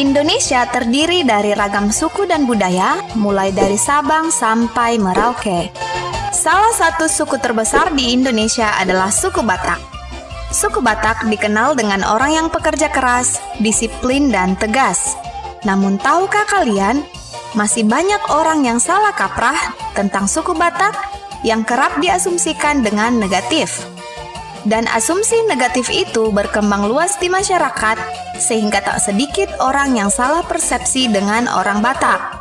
Indonesia terdiri dari ragam suku dan budaya, mulai dari Sabang sampai Merauke. Salah satu suku terbesar di Indonesia adalah suku Batak. Suku Batak dikenal dengan orang yang pekerja keras, disiplin, dan tegas. Namun, tahukah kalian, masih banyak orang yang salah kaprah tentang suku Batak yang kerap diasumsikan dengan negatif. Dan asumsi negatif itu berkembang luas di masyarakat, sehingga tak sedikit orang yang salah persepsi dengan orang Batak.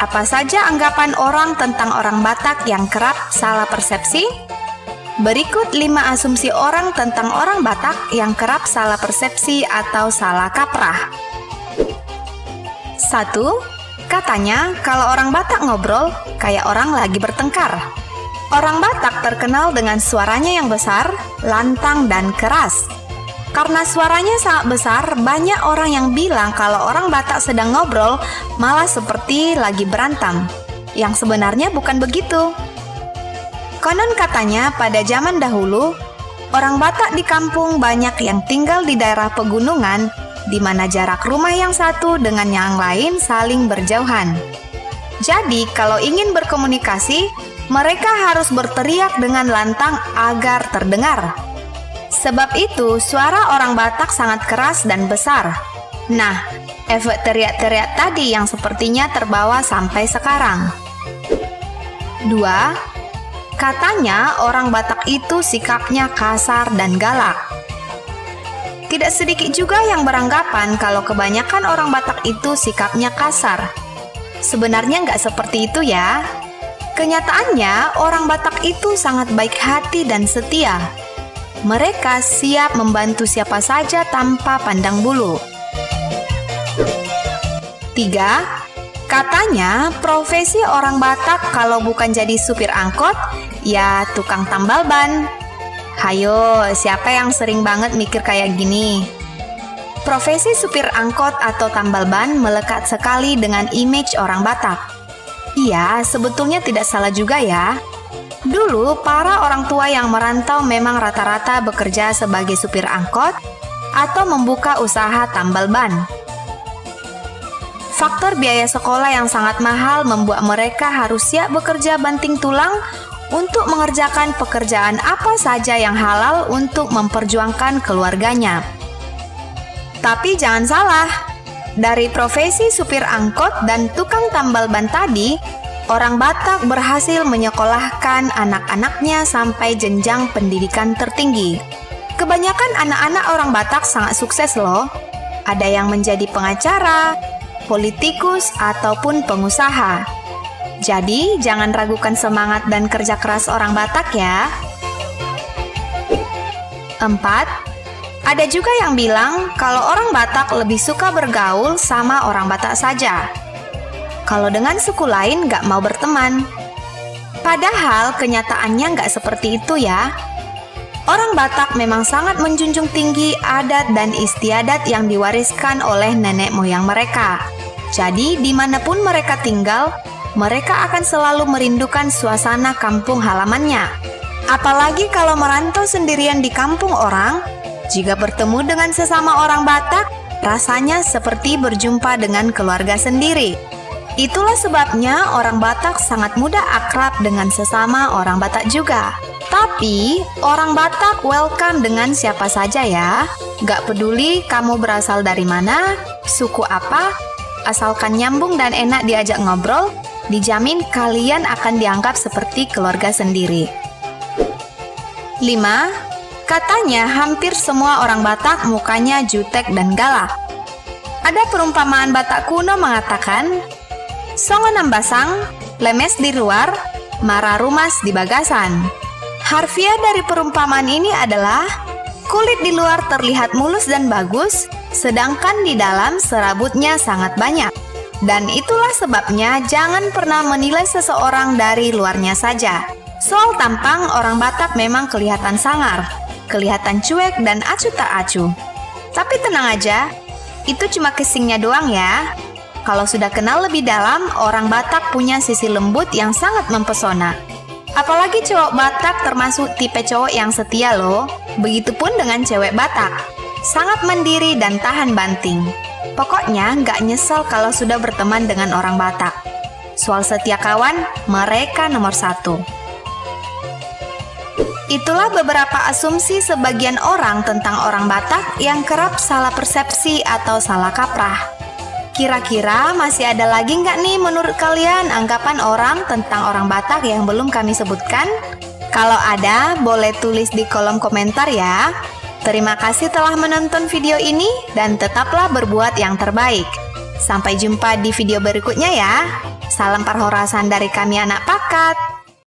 Apa saja anggapan orang tentang orang Batak yang kerap salah persepsi? Berikut 5 asumsi orang tentang orang Batak yang kerap salah persepsi atau salah kaprah. 1. Katanya kalau orang Batak ngobrol kayak orang lagi bertengkar. Orang Batak terkenal dengan suaranya yang besar, lantang, dan keras. Karena suaranya sangat besar, banyak orang yang bilang kalau orang Batak sedang ngobrol malah seperti lagi berantem. Yang sebenarnya bukan begitu. Konon katanya pada zaman dahulu, orang Batak di kampung banyak yang tinggal di daerah pegunungan di mana jarak rumah yang satu dengan yang lain saling berjauhan. Jadi, kalau ingin berkomunikasi, mereka harus berteriak dengan lantang agar terdengar. Sebab itu, suara orang Batak sangat keras dan besar. Nah, efek teriak-teriak tadi yang sepertinya terbawa sampai sekarang. 2. Katanya orang Batak itu sikapnya kasar dan galak. Tidak sedikit juga yang beranggapan kalau kebanyakan orang Batak itu sikapnya kasar. Sebenarnya nggak seperti itu ya. Kenyataannya, orang Batak itu sangat baik hati dan setia. Mereka siap membantu siapa saja tanpa pandang bulu. 3. Katanya, profesi orang Batak kalau bukan jadi supir angkot, ya tukang tambal ban. Hayo, siapa yang sering banget mikir kayak gini? Profesi supir angkot atau tambal ban melekat sekali dengan image orang Batak. Iya, sebetulnya tidak salah juga ya. Para orang tua yang merantau memang rata-rata bekerja sebagai supir angkot atau membuka usaha tambal ban. Faktor biaya sekolah yang sangat mahal membuat mereka harus siap bekerja banting tulang untuk mengerjakan pekerjaan apa saja yang halal untuk memperjuangkan keluarganya. Tapi jangan salah, dari profesi supir angkot dan tukang tambal ban tadi, orang Batak berhasil menyekolahkan anak-anaknya sampai jenjang pendidikan tertinggi. Kebanyakan anak-anak orang Batak sangat sukses loh. Ada yang menjadi pengacara, politikus, ataupun pengusaha. Jadi, jangan ragukan semangat dan kerja keras orang Batak ya. 4. Ada juga yang bilang kalau orang Batak lebih suka bergaul sama orang Batak saja. Kalau dengan suku lain nggak mau berteman. Padahal kenyataannya nggak seperti itu ya. Orang Batak memang sangat menjunjung tinggi adat dan istiadat yang diwariskan oleh nenek moyang mereka. Jadi di mana pun mereka tinggal, mereka akan selalu merindukan suasana kampung halamannya. Apalagi kalau merantau sendirian di kampung orang, jika bertemu dengan sesama orang Batak, rasanya seperti berjumpa dengan keluarga sendiri. Itulah sebabnya orang Batak sangat mudah akrab dengan sesama orang Batak juga. Tapi, orang Batak welcome dengan siapa saja ya. Gak peduli kamu berasal dari mana, suku apa, asalkan nyambung dan enak diajak ngobrol, dijamin kalian akan dianggap seperti keluarga sendiri. 5. Katanya hampir semua orang Batak mukanya jutek dan galak. Ada perumpamaan Batak kuno mengatakan, Songo basang, lemes di luar, marah rumas di bagasan. Harfiah dari perumpamaan ini adalah, kulit di luar terlihat mulus dan bagus, sedangkan di dalam serabutnya sangat banyak. Dan itulah sebabnya jangan pernah menilai seseorang dari luarnya saja. Soal tampang, orang Batak memang kelihatan sangar, kelihatan cuek dan acuh tak acuh. Tapi tenang aja, itu cuma kesingnya doang ya. Kalau sudah kenal lebih dalam, orang Batak punya sisi lembut yang sangat mempesona. Apalagi cowok Batak termasuk tipe cowok yang setia loh. Begitupun dengan cewek Batak. sangat mandiri dan tahan banting. Pokoknya nggak nyesel kalau sudah berteman dengan orang Batak. Soal setia kawan, mereka nomor satu. Itulah beberapa asumsi sebagian orang tentang orang Batak yang kerap salah persepsi atau salah kaprah. Kira-kira masih ada lagi nggak nih menurut kalian anggapan orang tentang orang Batak yang belum kami sebutkan? Kalau ada, boleh tulis di kolom komentar ya. Terima kasih telah menonton video ini dan tetaplah berbuat yang terbaik. Sampai jumpa di video berikutnya ya. Salam perhorasan dari kami anak pakat.